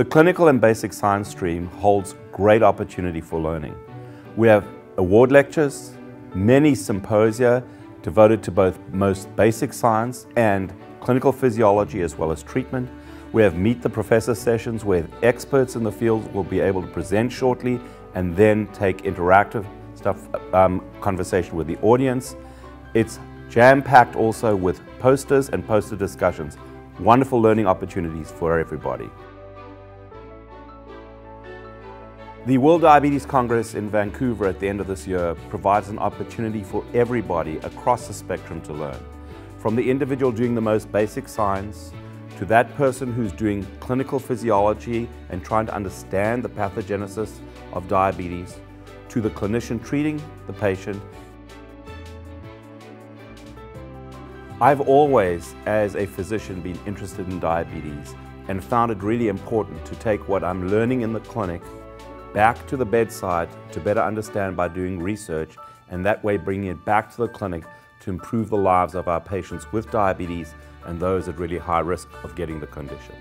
The clinical and basic science stream holds great opportunity for learning. We have award lectures, many symposia devoted to both most basic science and clinical physiology as well as treatment. We have Meet the Professor sessions where experts in the field will be able to present shortly and then take interactive stuff, um, conversation with the audience. It's jam-packed also with posters and poster discussions. Wonderful learning opportunities for everybody. The World Diabetes Congress in Vancouver at the end of this year provides an opportunity for everybody across the spectrum to learn. From the individual doing the most basic science, to that person who's doing clinical physiology and trying to understand the pathogenesis of diabetes, to the clinician treating the patient. I've always, as a physician, been interested in diabetes and found it really important to take what I'm learning in the clinic back to the bedside to better understand by doing research and that way bringing it back to the clinic to improve the lives of our patients with diabetes and those at really high risk of getting the condition.